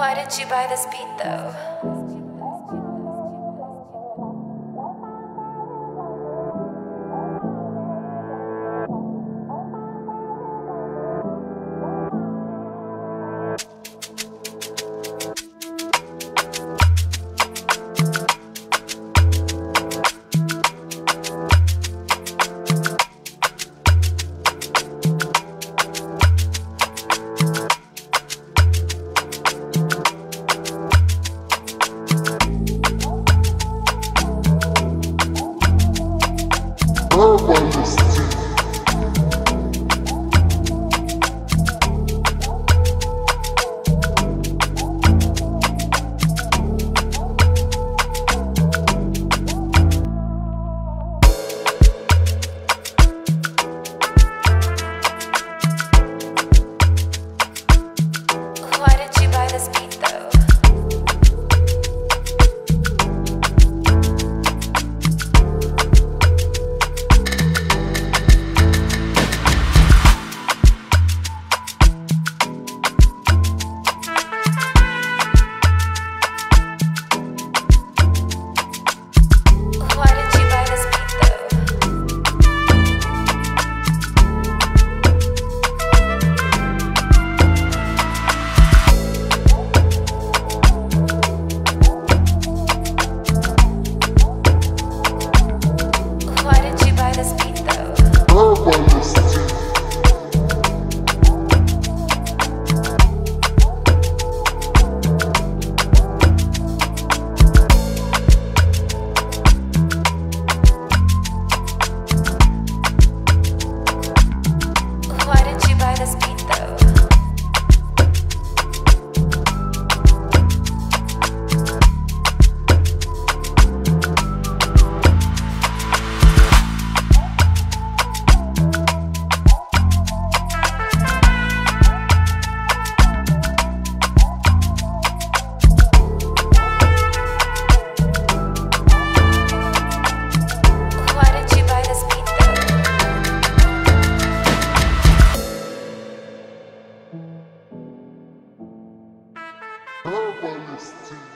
Why did you buy this beat though? roupa close to